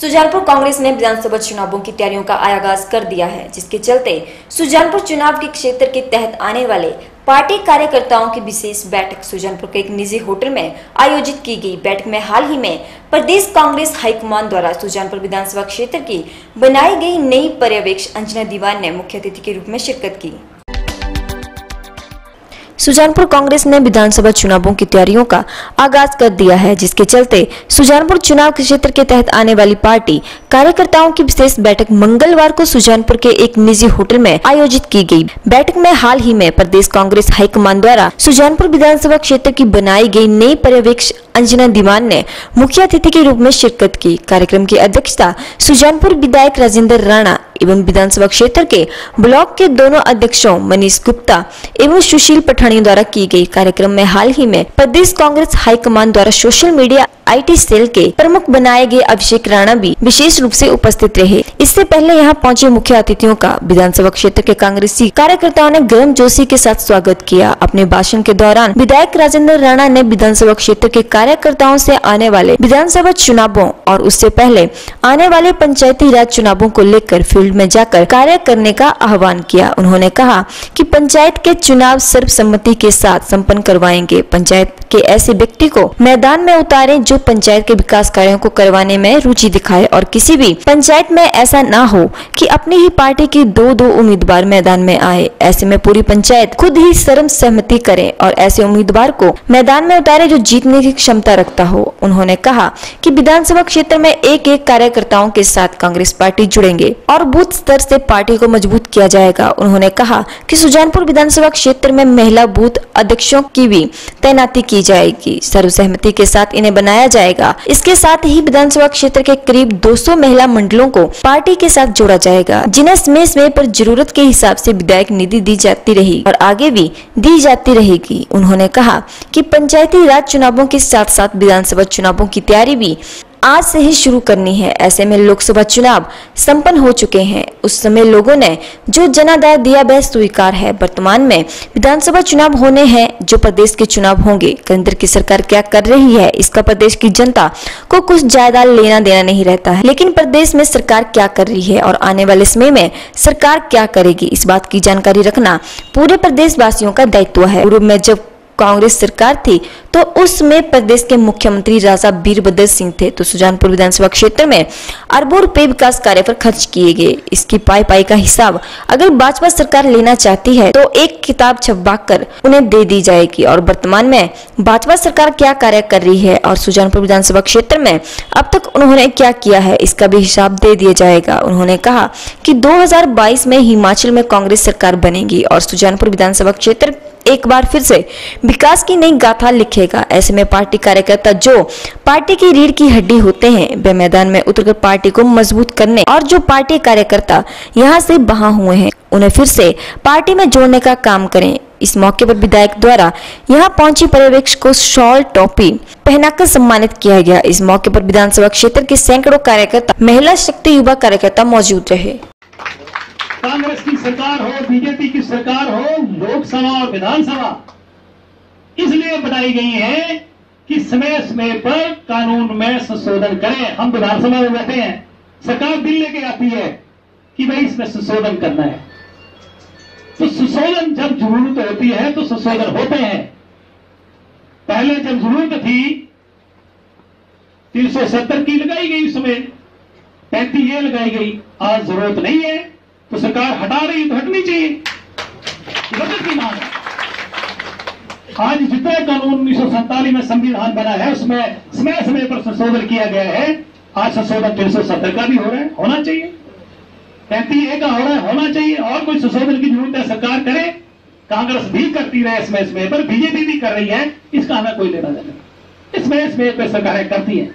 सुजानपुर कांग्रेस ने विधानसभा चुनावों की तैयारियों का आगाज़ कर दिया है, जिसके चलते सुजानपुर चुनाव के क्षेत्र के तहत आने वाले पार्टी कार्यकर्ताओं की विशेष बैठक सुजानपुर के एक निजी होटल में आयोजित की गई। बैठक में हाल ही में प्रदेश कांग्रेस हाईकमान द्वारा सुजानपुर विधानसभा क्षेत्र की बनाई गई नई पर्यवेक्षक अंजना दीवान ने मुख्य अतिथि के रूप में शिरकत की। सुजानपुर कांग्रेस ने विधानसभा चुनावों की तैयारियों का आगाज़ कर दिया है, जिसके चलते सुजानपुर चुनाव क्षेत्र के तहत आने वाली पार्टी कार्यकर्ताओं की विशेष बैठक मंगलवार को सुजानपुर के एक निजी होटल में आयोजित की गई। बैठक में हाल ही में प्रदेश कांग्रेस हाईकमान द्वारा सुजानपुर विधानसभा क्षेत्र की बनाई गई नई पर्यवेक्षक अंजना दीवान ने मुख्य अतिथि के रूप में शिरकत की। कार्यक्रम की अध्यक्षता सुजानपुर विधायक राजेंद्र राणा एवं विधानसभा क्षेत्र के ब्लॉक के दोनों अध्यक्षों मनीष गुप्ता एवं सुशील पठानी द्वारा की गई कार्यक्रम में हाल ही में प्रदेश कांग्रेस हाईकमान द्वारा सोशल मीडिया आईटी सेल के प्रमुख बनाए गए अभिषेक राणा भी विशेष रूप से उपस्थित रहे। इससे पहले यहाँ पहुँचे मुख्य अतिथियों का विधानसभा क्षेत्र के कांग्रेसी कार्यकर्ताओं ने गर्म जोशी के साथ स्वागत किया। अपने भाषण के दौरान विधायक राजेंद्र राणा ने विधानसभा क्षेत्र के कार्यकर्ताओं से आने वाले विधानसभा चुनावों और उससे पहले आने वाले पंचायती राज चुनावों को लेकर फ़ील्ड में जाकर कार्य करने का आह्वान किया। उन्होंने कहा कि पंचायत के चुनाव सर्वसम्मति के साथ संपन्न करवाएँगे। पंचायत के ऐसे व्यक्ति को मैदान में उतारे जो पंचायत के विकास कार्यों को करवाने में रुचि दिखाए और किसी भी पंचायत में ऐसा ना हो कि अपनी ही पार्टी के दो दो उम्मीदवार मैदान में आए। ऐसे में पूरी पंचायत खुद ही सर्व सहमति करे और ऐसे उम्मीदवार को मैदान में उतारे जो जीतने की क्षमता रखता हो। उन्होंने कहा कि विधानसभा क्षेत्र में एक एक कार्यकर्ताओं के साथ कांग्रेस पार्टी जुड़ेंगे और बूथ स्तर से पार्टी को मज़बूत किया जाएगा। उन्होंने कहा कि सुजानपुर विधानसभा क्षेत्र में महिला बूथ अध्यक्षों की भी तैनाती की जाएगी। सर्वसहमति के साथ इन्हें बनाया जाएगा। इसके साथ ही विधानसभा क्षेत्र के करीब 200 महिला मंडलों को पार्टी के साथ जोड़ा जाएगा। जिन्हें समय समय पर ज़रूरत के हिसाब से विधायक निधि दी जाती रही और आगे भी दी जाती रहेगी। उन्होंने कहा कि पंचायती राज चुनावों के साथ साथ विधानसभा चुनावों की तैयारी भी आज से ही शुरू करनी है। ऐसे में लोकसभा चुनाव संपन्न हो चुके हैं। उस समय लोगों ने जो जनाधार दिया, वह स्वीकार है। वर्तमान में विधानसभा चुनाव होने हैं, जो प्रदेश के चुनाव होंगे। केंद्र की सरकार क्या कर रही है? इसका प्रदेश की जनता को कुछ ज़्यादा लेना देना नहीं रहता है। लेकिन प्रदेश में सरकार क्या कर रही है और आने वाले समय में सरकार क्या करेगी? इस बात की जानकारी रखना पूरे प्रदेश वासियों का दायित्व है। पूर्व में जब कांग्रेस सरकार थी तो उसमें प्रदेश के मुख्यमंत्री राजा वीरभद्र सिंह थे तो सुजानपुर विधानसभा क्षेत्र में अरबों रुपए विकास कार्य पर खर्च किए गए। इसकी पाई पाई का हिसाब अगर भाजपा सरकार लेना चाहती है तो एक किताब छपवा कर उन्हें दे दी जाएगी। और वर्तमान में भाजपा सरकार क्या कार्य कर रही है और सुजानपुर विधानसभा क्षेत्र में अब तक उन्होंने क्या किया है, इसका भी हिसाब दे दिया जाएगा। उन्होंने कहा कि 2022 में हिमाचल में कांग्रेस सरकार बनेगी और सुजानपुर विधानसभा क्षेत्र एक बार फिर से विकास की नई गाथा लिखेगा। ऐसे में पार्टी कार्यकर्ता जो पार्टी की रीढ़ की हड्डी होते हैं, वे मैदान में उतरकर पार्टी को मज़बूत करने और जो पार्टी कार्यकर्ता यहाँ से बहा हुए हैं, उन्हें फिर से पार्टी में जोड़ने का काम करें। इस मौके पर विधायक द्वारा यहाँ पहुँची पर्यवेक्षक को शॉल, टोपी पहनाकर सम्मानित किया गया। इस मौके पर विधानसभा क्षेत्र के सैकड़ों कार्यकर्ता, महिला शक्ति युवा कार्यकर्ता मौजूद रहे। कांग्रेस की सरकार हो, बीजेपी की सरकार हो, लोकसभा और विधानसभा इसलिए बनाई गई है कि समय समय पर कानून में संशोधन करें। हम विधानसभा में बैठे हैं। सरकार बिल लेके आती है कि भाई इसमें संशोधन करना है। तो संशोधन जब ज़रूरत होती है तो संशोधन होते हैं। पहले जब ज़रूरत थी, तीन सौ सत्तर की लगाई गई उसमें, पैंतीस ये लगाई गई। आज ज़रूरत नहीं है तो सरकार हटा रही तो हटनी चाहिए बजट की मांग है आज जितने कानून उन्नीस में संविधान बना है, उसमें समय समय पर संशोधन किया गया है। आज संशोधन तीन सौ सत्तर का भी हो रहा है, होना चाहिए। पैंतीस ए का हो रहा है, होना चाहिए। और कोई संशोधन की ज़रूरत है, सरकार करे। कांग्रेस भी करती रहे इसमें इसमें पर, बीजेपी भी कर रही है, इसका हमें कोई लेना देना इसमें इसमें पर सरकारें करती है।